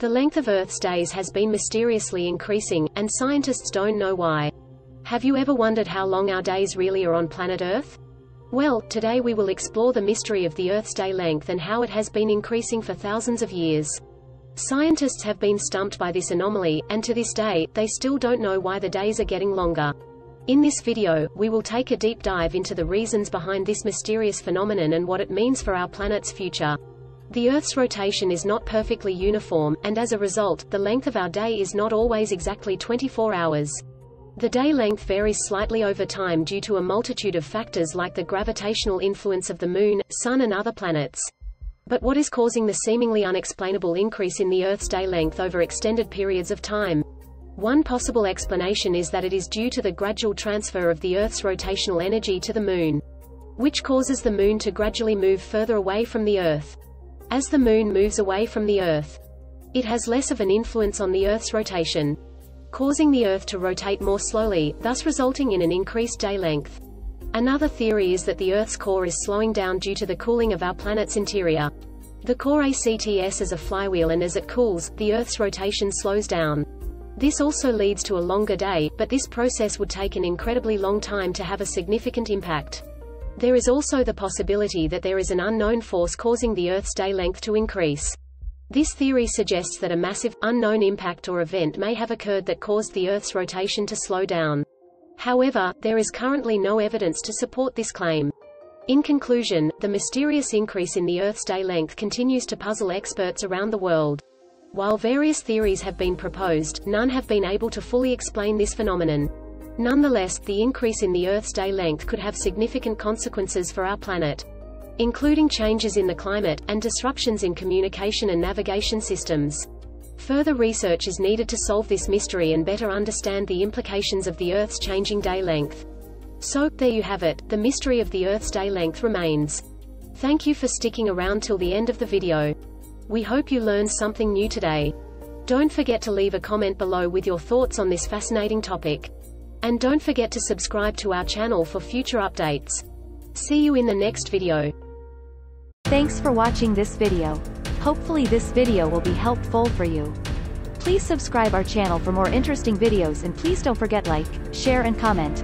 The length of Earth's days has been mysteriously increasing, and scientists don't know why. Have you ever wondered how long our days really are on planet Earth? Well, today we will explore the mystery of the Earth's day length and how it has been increasing for thousands of years. Scientists have been stumped by this anomaly, and to this day, they still don't know why the days are getting longer. In this video, we will take a deep dive into the reasons behind this mysterious phenomenon and what it means for our planet's future. The Earth's rotation is not perfectly uniform, and as a result, the length of our day is not always exactly 24 hours. The day length varies slightly over time due to a multitude of factors like the gravitational influence of the Moon, Sun and other planets. But what is causing the seemingly unexplainable increase in the Earth's day length over extended periods of time? One possible explanation is that it is due to the gradual transfer of the Earth's rotational energy to the Moon, which causes the Moon to gradually move further away from the Earth. As the Moon moves away from the Earth, it has less of an influence on the Earth's rotation, causing the Earth to rotate more slowly, thus resulting in an increased day length. Another theory is that the Earth's core is slowing down due to the cooling of our planet's interior. The core acts as a flywheel and as it cools, the Earth's rotation slows down. This also leads to a longer day, but this process would take an incredibly long time to have a significant impact. There is also the possibility that there is an unknown force causing the Earth's day length to increase. This theory suggests that a massive, unknown impact or event may have occurred that caused the Earth's rotation to slow down. However, there is currently no evidence to support this claim. In conclusion, the mysterious increase in the Earth's day length continues to puzzle experts around the world. While various theories have been proposed, none have been able to fully explain this phenomenon. Nonetheless, the increase in the Earth's day length could have significant consequences for our planet, including changes in the climate, and disruptions in communication and navigation systems. Further research is needed to solve this mystery and better understand the implications of the Earth's changing day length. So, there you have it, the mystery of the Earth's day length remains. Thank you for sticking around till the end of the video. We hope you learned something new today. Don't forget to leave a comment below with your thoughts on this fascinating topic. And don't forget to subscribe to our channel for future updates. See you in the next video. Thanks for watching this video. Hopefully this video will be helpful for you. Please subscribe our channel for more interesting videos and please don't forget like, share and comment.